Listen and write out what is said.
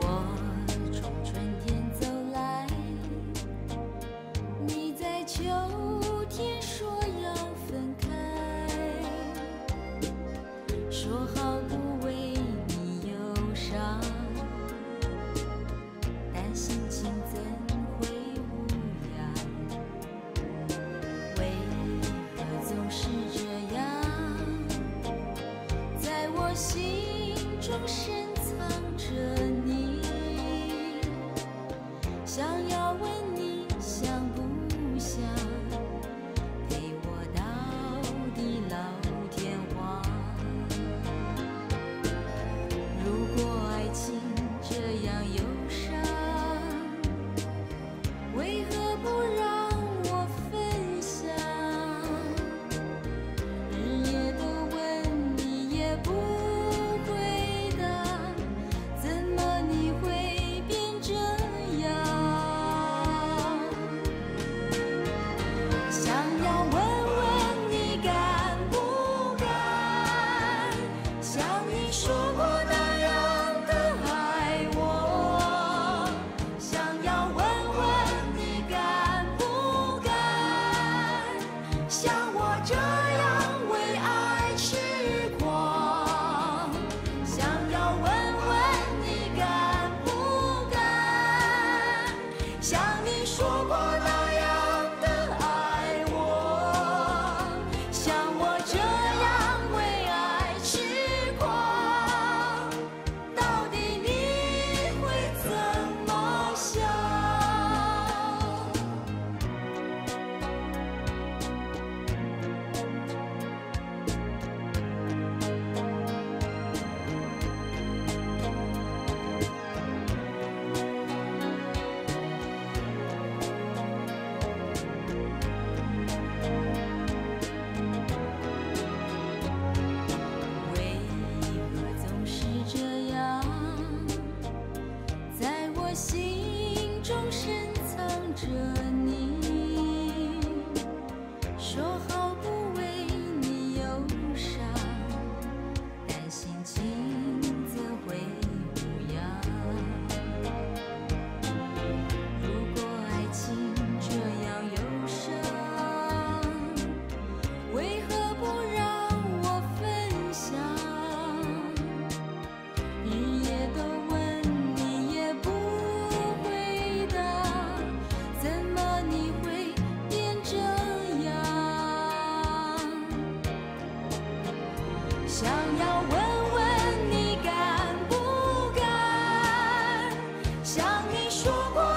我从春天走来你在秋说过过。